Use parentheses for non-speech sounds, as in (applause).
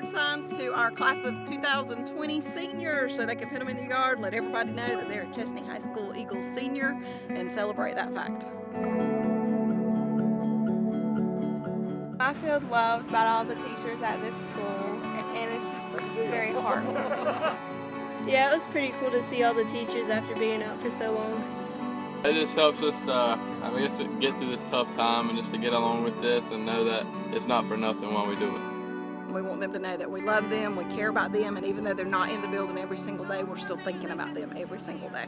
yard signs to our class of 2020 seniors so they can put them in the yard, let everybody know that they're at Chesnee High School Eagles senior and celebrate that fact. I feel loved by all the teachers at this school and it's just very heartwarming. (laughs) Yeah, it was pretty cool to see all the teachers after being out for so long. It just helps us to, I guess, get through this tough time and just to get along with this and know that it's not for nothing while we do it. We want them to know that we love them, we care about them, and even though they're not in the building every single day, we're still thinking about them every single day.